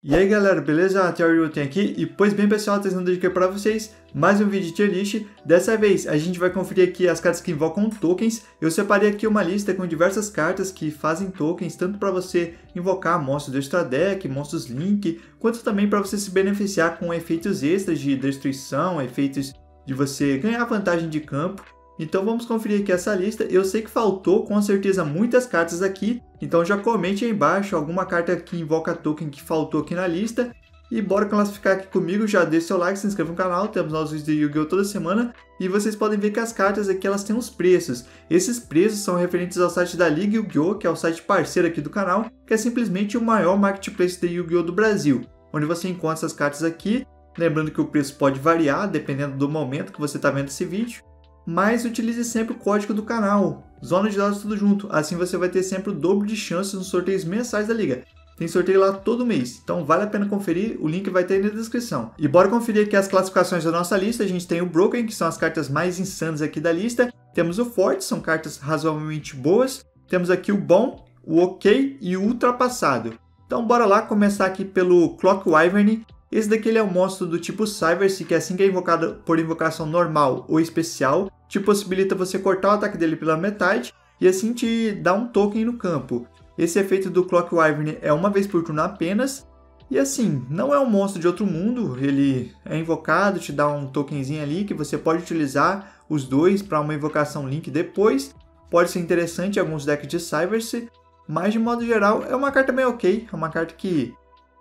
E aí galera, beleza? Theory tem aqui e pois bem pessoal, trazendo aqui para vocês mais um vídeo de tier list. Dessa vez a gente vai conferir aqui as cartas que invocam tokens. Eu separei aqui uma lista com diversas cartas que fazem tokens, tanto para você invocar monstros do extra deck, monstros link, quanto também para você se beneficiar com efeitos extras de destruição, efeitos de você ganhar vantagem de campo. Então vamos conferir aqui essa lista. Eu sei que faltou com certeza muitas cartas aqui, então já comente aí embaixo alguma carta que invoca token que faltou aqui na lista. E bora classificar aqui comigo, já deixe seu like, se inscreva no canal, temos novos vídeos de Yu-Gi-Oh! toda semana. E vocês podem ver que as cartas aqui elas têm os preços. Esses preços são referentes ao site da Liga Yu-Gi-Oh! que é o site parceiro aqui do canal, que é simplesmente o maior marketplace de Yu-Gi-Oh! do Brasil. Onde você encontra essas cartas aqui, lembrando que o preço pode variar dependendo do momento que você está vendo esse vídeo mas utilize sempre o código do canal, Zona de Dados Tudo Junto, assim você vai ter sempre o dobro de chances nos sorteios mensais da liga. Tem sorteio lá todo mês, então vale a pena conferir, o link vai ter aí na descrição. E bora conferir aqui as classificações da nossa lista, a gente tem o Broken, que são as cartas mais insanas aqui da lista, temos o Forte, são cartas razoavelmente boas, temos aqui o Bom, o Ok e o Ultrapassado. Então bora lá começar aqui pelo Clock Wyvern, esse daqui é um monstro do tipo Cyverse, que assim que é invocado por invocação normal ou especial, te possibilita você cortar o ataque dele pela metade e assim te dá um token no campo. Esse efeito do Clock Wyvern é uma vez por turno apenas, e assim, não é um monstro de outro mundo, ele é invocado, te dá um tokenzinho ali que você pode utilizar os dois para uma invocação Link depois. Pode ser interessante em alguns decks de Cyverse, mas de modo geral é uma carta bem ok, é uma carta que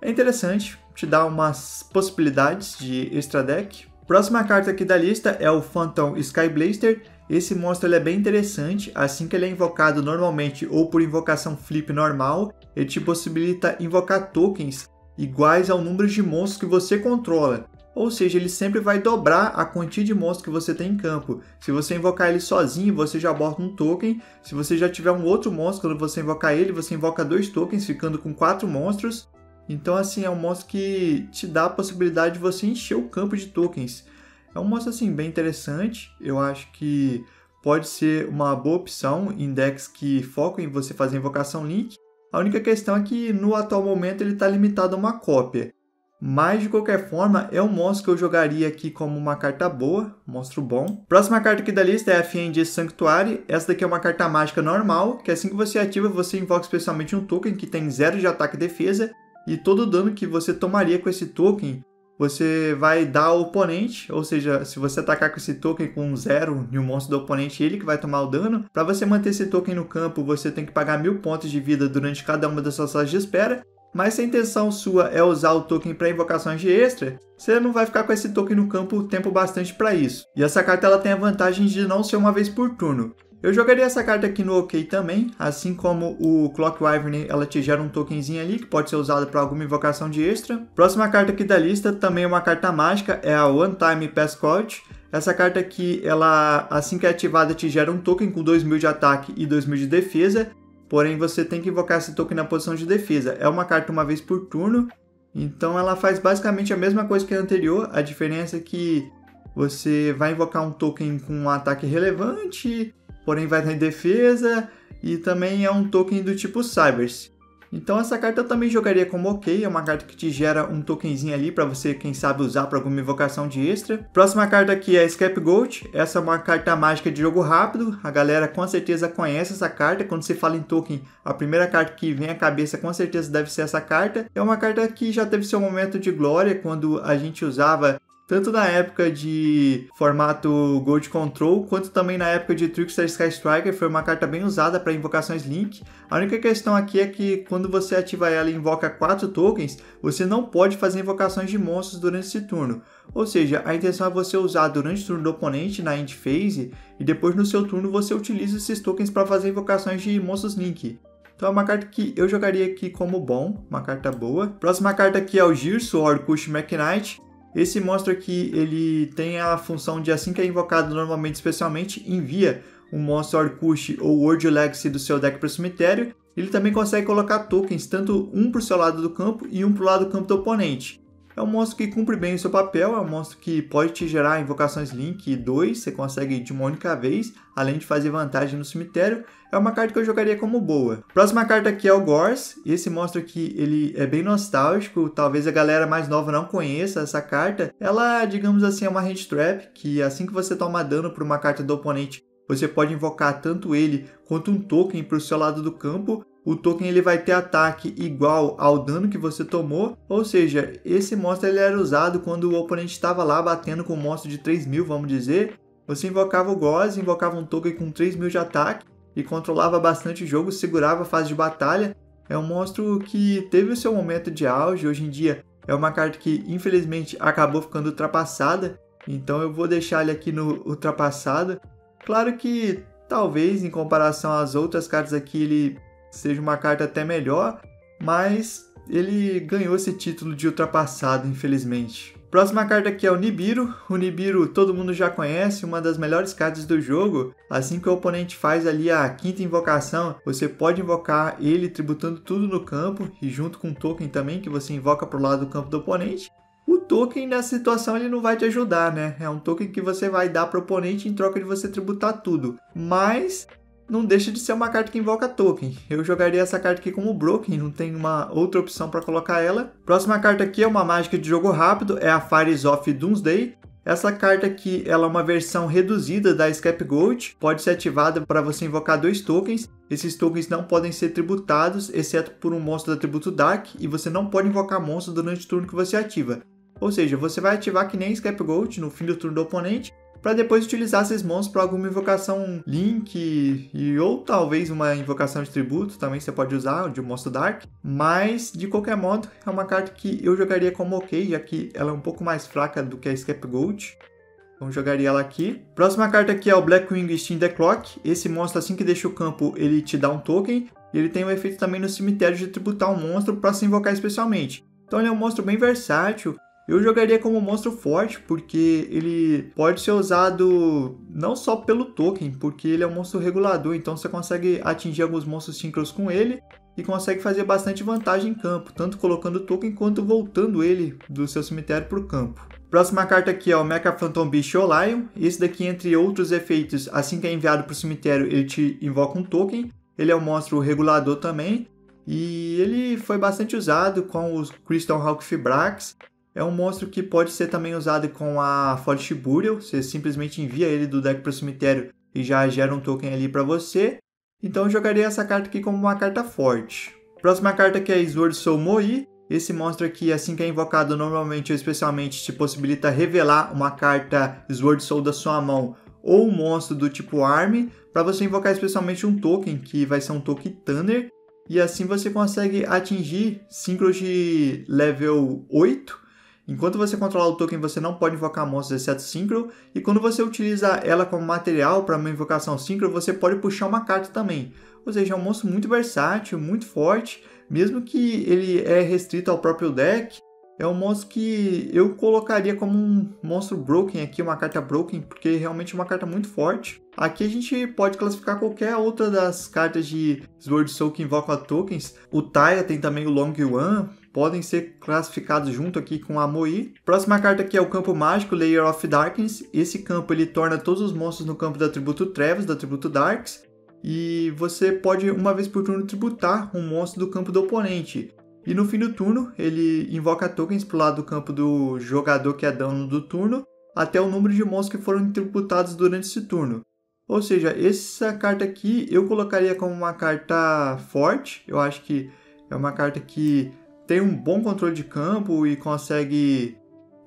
é interessante, te dá umas possibilidades de extra deck. Próxima carta aqui da lista é o Phantom Sky Blaster. Esse monstro é bem interessante, assim que ele é invocado normalmente ou por invocação flip normal, ele te possibilita invocar tokens iguais ao número de monstros que você controla. Ou seja, ele sempre vai dobrar a quantia de monstros que você tem em campo. Se você invocar ele sozinho, você já bota um token. Se você já tiver um outro monstro, quando você invocar ele, você invoca dois tokens, ficando com quatro monstros. Então, assim, é um monstro que te dá a possibilidade de você encher o campo de tokens. É um monstro, assim, bem interessante. Eu acho que pode ser uma boa opção em decks que focam em você fazer invocação Link. A única questão é que no atual momento ele está limitado a uma cópia. Mas de qualquer forma, é um monstro que eu jogaria aqui como uma carta boa, monstro bom. Próxima carta aqui da lista é a Fiend Sanctuary. Essa daqui é uma carta mágica normal, que assim que você ativa, você invoca especialmente um token que tem 0 de ataque e defesa e todo o dano que você tomaria com esse token você vai dar ao oponente, ou seja, se você atacar com esse token com zero e o monstro do oponente, ele que vai tomar o dano. Para você manter esse token no campo, você tem que pagar mil pontos de vida durante cada uma das suas salas de espera. Mas se a intenção sua é usar o token para invocações de extra, você não vai ficar com esse token no campo tempo bastante para isso. E essa carta ela tem a vantagem de não ser uma vez por turno. Eu jogaria essa carta aqui no OK também, assim como o Clock Wyvern, ela te gera um tokenzinho ali que pode ser usado para alguma invocação de extra. Próxima carta aqui da lista, também é uma carta mágica, é a One Time Passcode. Essa carta aqui, ela assim que é ativada, te gera um token com 2000 de ataque e 2000 de defesa. Porém, você tem que invocar esse token na posição de defesa. É uma carta uma vez por turno, então ela faz basicamente a mesma coisa que a anterior. A diferença é que você vai invocar um token com um ataque relevante porém vai ter defesa e também é um token do tipo Cybers. Então essa carta eu também jogaria como ok, é uma carta que te gera um tokenzinho ali para você, quem sabe, usar para alguma invocação de extra. Próxima carta aqui é Scapegoat, essa é uma carta mágica de jogo rápido, a galera com certeza conhece essa carta, quando se fala em token, a primeira carta que vem à cabeça com certeza deve ser essa carta. É uma carta que já teve seu momento de glória quando a gente usava tanto na época de formato Gold Control, quanto também na época de Trickster Sky Striker, foi uma carta bem usada para invocações Link. A única questão aqui é que quando você ativa ela e invoca 4 tokens, você não pode fazer invocações de monstros durante esse turno. Ou seja, a intenção é você usar durante o turno do oponente na end phase, e depois no seu turno você utiliza esses tokens para fazer invocações de monstros Link. Então é uma carta que eu jogaria aqui como bom, uma carta boa. Próxima carta aqui é o Girso Orcush McKnight. Esse monstro aqui, ele tem a função de assim que é invocado normalmente, especialmente, envia um monstro Orcush ou World Legacy do seu deck para o cemitério. Ele também consegue colocar tokens, tanto um para o seu lado do campo e um para o lado do campo do oponente. É um monstro que cumpre bem o seu papel, é um monstro que pode te gerar invocações Link 2, você consegue de uma única vez, além de fazer vantagem no cemitério. É uma carta que eu jogaria como boa. Próxima carta aqui é o Gors. Esse monstro aqui, ele é bem nostálgico, talvez a galera mais nova não conheça essa carta. Ela, digamos assim, é uma hand trap, que assim que você toma dano por uma carta do oponente, você pode invocar tanto ele quanto um token para o seu lado do campo. O token ele vai ter ataque igual ao dano que você tomou, ou seja, esse monstro ele era usado quando o oponente estava lá batendo com um monstro de 3000, vamos dizer. Você invocava o Goz, invocava um token com 3000 de ataque e controlava bastante o jogo, segurava a fase de batalha. É um monstro que teve o seu momento de auge, hoje em dia é uma carta que infelizmente acabou ficando ultrapassada, então eu vou deixar ele aqui no ultrapassado. Claro que talvez em comparação às outras cartas aqui ele seja uma carta até melhor, mas ele ganhou esse título de ultrapassado, infelizmente. Próxima carta aqui é o Nibiru. O Nibiru todo mundo já conhece, uma das melhores cartas do jogo. Assim que o oponente faz ali a quinta invocação, você pode invocar ele tributando tudo no campo e junto com o token também que você invoca para o lado do campo do oponente o token nessa situação ele não vai te ajudar, né? É um token que você vai dar para o oponente em troca de você tributar tudo. Mas não deixa de ser uma carta que invoca token. Eu jogaria essa carta aqui como broken, não tem uma outra opção para colocar ela. Próxima carta aqui é uma mágica de jogo rápido, é a Fires of Doomsday. Essa carta aqui ela é uma versão reduzida da Scapegoat, pode ser ativada para você invocar dois tokens. Esses tokens não podem ser tributados, exceto por um monstro do atributo Dark, e você não pode invocar monstro durante o turno que você ativa. Ou seja, você vai ativar que nem Scapegoat no fim do turno do oponente, para depois utilizar esses monstros para alguma invocação Link e ou talvez uma invocação de tributo também você pode usar de um monstro Dark, mas de qualquer modo é uma carta que eu jogaria como ok, já que ela é um pouco mais fraca do que a Scapegoat. Então jogaria ela aqui. Próxima carta aqui é o Blackwing Steam the Clock. Esse monstro assim que deixa o campo, ele te dá um token. E ele tem um efeito também no cemitério de tributar um monstro para se invocar especialmente. Então ele é um monstro bem versátil. Eu jogaria como monstro forte, porque ele pode ser usado não só pelo token, porque ele é um monstro regulador, então você consegue atingir alguns monstros síncronos com ele e consegue fazer bastante vantagem em campo, tanto colocando o token quanto voltando ele do seu cemitério para o campo. Próxima carta aqui é o Mecha Phantom Beast Lion. Esse daqui, entre outros efeitos, assim que é enviado para o cemitério, ele te invoca um token. Ele é um monstro regulador também. E ele foi bastante usado com os Crystal Hawk Fibrax é um monstro que pode ser também usado com a Forte Burial. Você simplesmente envia ele do deck para o cemitério e já gera um token ali para você. Então eu jogaria essa carta aqui como uma carta forte. Próxima carta aqui é Sword Soul Moi. Esse monstro aqui, assim que é invocado normalmente ou especialmente, te possibilita revelar uma carta Sword Soul da sua mão ou um monstro do tipo Arm, para você invocar especialmente um token, que vai ser um token Thunder, e assim você consegue atingir síncros de level 8 Enquanto você controlar o token, você não pode invocar monstros exceto Synchro, e quando você utiliza ela como material para uma invocação Synchro, você pode puxar uma carta também. Ou seja, é um monstro muito versátil, muito forte, mesmo que ele é restrito ao próprio deck, é um monstro que eu colocaria como um monstro broken aqui, uma carta broken, porque realmente é uma carta muito forte. Aqui a gente pode classificar qualquer outra das cartas de Sword Soul que invocam tokens. O Taya tem também o Long Yuan, podem ser classificados junto aqui com a Moi. Próxima carta aqui é o campo mágico Layer of Darkness. Esse campo ele torna todos os monstros no campo do atributo Trevas, do atributo Darks. E você pode, uma vez por turno, tributar um monstro do campo do oponente. E no fim do turno, ele invoca tokens para o lado do campo do jogador que é dono do turno, até o número de monstros que foram tributados durante esse turno. Ou seja, essa carta aqui eu colocaria como uma carta forte. Eu acho que é uma carta que tem um bom controle de campo e consegue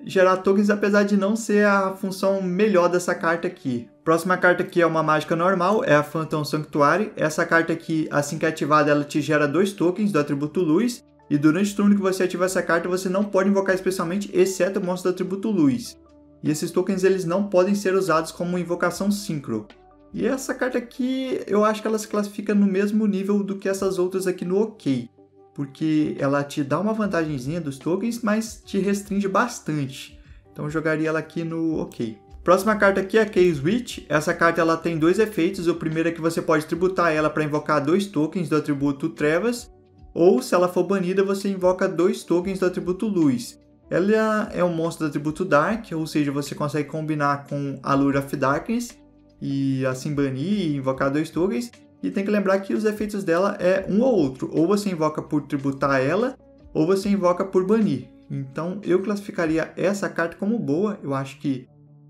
gerar tokens, apesar de não ser a função melhor dessa carta aqui. Próxima carta aqui é uma mágica normal, é a Phantom Sanctuary. Essa carta aqui, assim que ativada, ela te gera dois tokens do atributo Luz e durante o turno que você ativar essa carta, você não pode invocar especialmente, exceto o monstro do atributo Luz. E esses tokens eles não podem ser usados como invocação Synchro. E essa carta aqui, eu acho que ela se classifica no mesmo nível do que essas outras aqui no OK. Porque ela te dá uma vantagemzinha dos tokens, mas te restringe bastante. Então eu jogaria ela aqui no OK. Próxima carta aqui é a K-Switch. Essa carta ela tem dois efeitos. O primeiro é que você pode tributar ela para invocar dois tokens do atributo Trevas ou se ela for banida, você invoca dois tokens do atributo luz. Ela é um monstro do atributo Dark, ou seja, você consegue combinar com a Lure of Darkness e assim banir e invocar dois tokens. E tem que lembrar que os efeitos dela é um ou outro. Ou você invoca por tributar ela, ou você invoca por banir. Então eu classificaria essa carta como boa. Eu acho que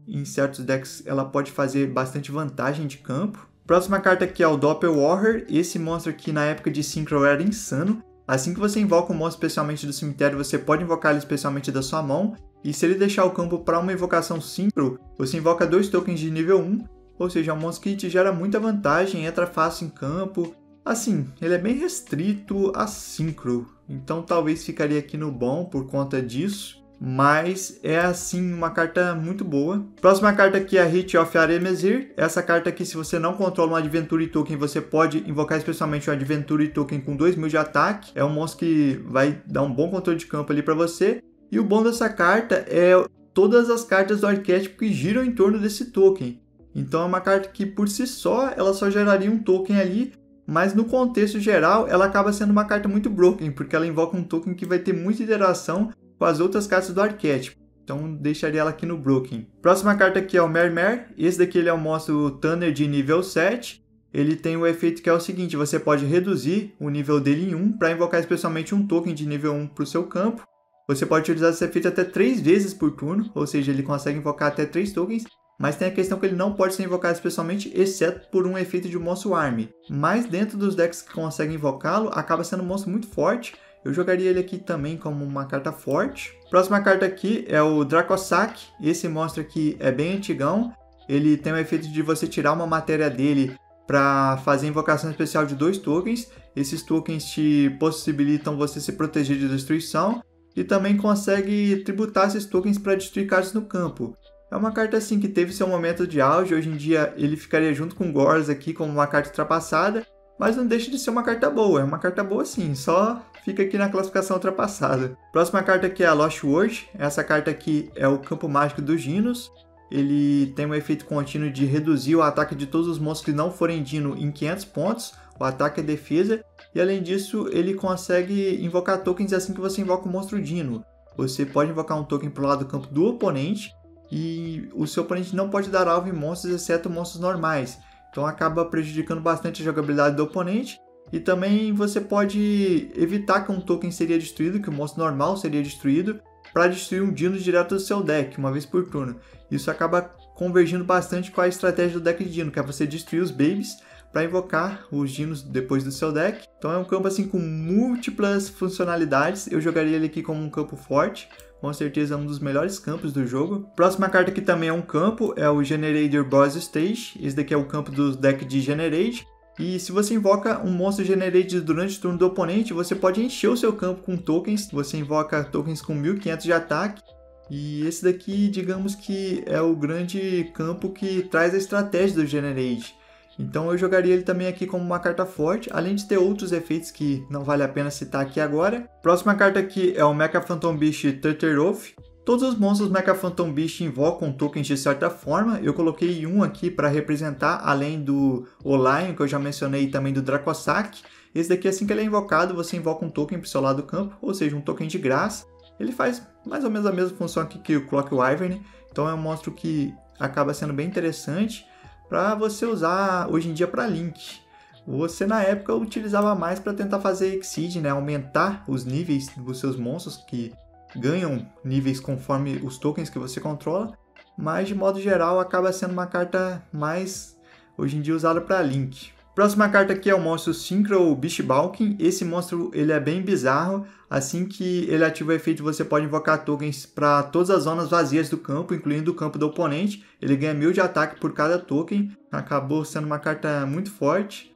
em certos decks ela pode fazer bastante vantagem de campo. Próxima carta aqui é o Doppel Warrior. Esse monstro aqui na época de Synchro era insano. Assim que você invoca um monstro especialmente do cemitério, você pode invocar ele especialmente da sua mão. E se ele deixar o campo para uma invocação Synchro, você invoca dois tokens de nível 1. Ou seja, que te gera muita vantagem, entra fácil em campo. Assim, ele é bem restrito a Synchro. Então talvez ficaria aqui no bom por conta disso mas é assim uma carta muito boa. Próxima carta aqui é a Hit of Aremesir. Essa carta aqui, se você não controla um Adventure Token, você pode invocar especialmente um Adventure Token com 2000 de ataque. É um monstro que vai dar um bom controle de campo ali para você. E o bom dessa carta é todas as cartas do arquétipo que giram em torno desse token. Então é uma carta que por si só ela só geraria um token ali, mas no contexto geral ela acaba sendo uma carta muito broken, porque ela invoca um token que vai ter muita interação com as outras cartas do arquétipo. Então deixaria ela aqui no Broken. Próxima carta aqui é o Mermer. Esse daqui ele é um monstro Tanner de nível 7. Ele tem o efeito que é o seguinte, você pode reduzir o nível dele em 1 para invocar especialmente um token de nível 1 para o seu campo. Você pode utilizar esse efeito até 3 vezes por turno, ou seja, ele consegue invocar até 3 tokens, mas tem a questão que ele não pode ser invocado especialmente, exceto por um efeito de monstro Arm. Mas dentro dos decks que conseguem invocá-lo, acaba sendo um monstro muito forte, eu jogaria ele aqui também como uma carta forte. Próxima carta aqui é o Dracossack. Esse monstro aqui é bem antigão. Ele tem o efeito de você tirar uma matéria dele para fazer invocação especial de dois tokens. Esses tokens te possibilitam você se proteger de destruição e também consegue tributar esses tokens para destruir cartas no campo. É uma carta assim que teve seu momento de auge, hoje em dia ele ficaria junto com Gors aqui como uma carta ultrapassada, mas não deixa de ser uma carta boa, é uma carta boa sim, só fica aqui na classificação ultrapassada. Próxima carta aqui é a Lost World. Essa carta aqui é o campo mágico dos Dinos. Ele tem um efeito contínuo de reduzir o ataque de todos os monstros que não forem Dino em 500 pontos, o ataque e defesa. E além disso, ele consegue invocar tokens assim que você invoca um monstro Dino. Você pode invocar um token para o lado do campo do oponente e o seu oponente não pode dar alvo em monstros exceto monstros normais. Então acaba prejudicando bastante a jogabilidade do oponente e também você pode evitar que um token seria destruído, que o monstro normal seria destruído, para destruir um Dino direto do seu deck, uma vez por turno. Isso acaba convergindo bastante com a estratégia do deck de Dino, que é você destruir os Babies para invocar os Dinos depois do seu deck. Então é um campo assim com múltiplas funcionalidades. Eu jogaria ele aqui como um campo forte, com certeza é um dos melhores campos do jogo. Próxima carta aqui também é um campo, é o Generator Boss Stage. Esse daqui é o campo dos decks de Generate. E se você invoca um monstro generated durante o turno do oponente, você pode encher o seu campo com tokens. Você invoca tokens com 1500 de ataque. E esse daqui, digamos que é o grande campo que traz a estratégia do Generate. Então eu jogaria ele também aqui como uma carta forte, além de ter outros efeitos que não vale a pena citar aqui agora. Próxima carta aqui é o Mecha Phantom Beast Turteroth. Todos os monstros Mecha Phantom Beast invocam tokens de certa forma. Eu coloquei um aqui para representar, além do Olion, que eu já mencionei, e também do Dracossack. Esse daqui, assim que ele é invocado, você invoca um token para o seu lado do campo, ou seja, um token de graça. Ele faz mais ou menos a mesma função aqui que o Clock Wyvern, então é um monstro que acaba sendo bem interessante para você usar hoje em dia para Link. Você na época utilizava mais para tentar fazer Exceed, né? aumentar os níveis dos seus monstros que ganham níveis conforme os tokens que você controla, mas de modo geral acaba sendo uma carta mais hoje em dia usada para Link. Próxima carta aqui é o monstro Synchro Bishbalkin. Esse monstro ele é bem bizarro. Assim que ele ativa o efeito, você pode invocar tokens para todas as zonas vazias do campo, incluindo o campo do oponente. Ele ganha mil de ataque por cada token. Acabou sendo uma carta muito forte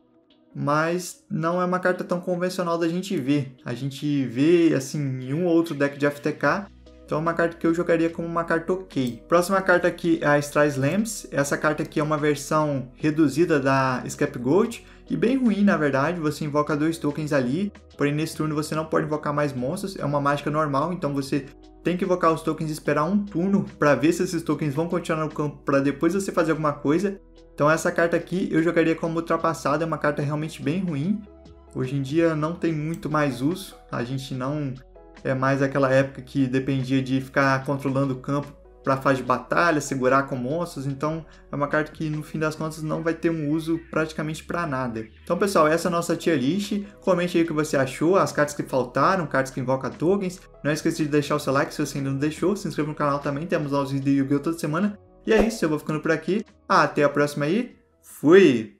mas não é uma carta tão convencional da gente ver. A gente vê assim em um ou outro deck de FTK, então é uma carta que eu jogaria como uma carta ok. Próxima carta aqui é a Strice Lamps. Essa carta aqui é uma versão reduzida da Scapegoat e bem ruim na verdade. Você invoca dois tokens ali, porém nesse turno você não pode invocar mais monstros. É uma mágica normal, então você tem que invocar os tokens e esperar um turno para ver se esses tokens vão continuar no campo para depois você fazer alguma coisa. Então essa carta aqui eu jogaria como ultrapassada, é uma carta realmente bem ruim. Hoje em dia não tem muito mais uso, a gente não é mais aquela época que dependia de ficar controlando o campo para fase de batalha, segurar com monstros, então é uma carta que no fim das contas não vai ter um uso praticamente para nada. Então pessoal, essa é a nossa tier list, comente aí o que você achou, as cartas que faltaram, cartas que invocam tokens, não esqueça de deixar o seu like se você ainda não deixou, se inscreva no canal também, temos novos vídeos de Yu-Gi-Oh! toda semana, e é isso, eu vou ficando por aqui, até a próxima aí, fui!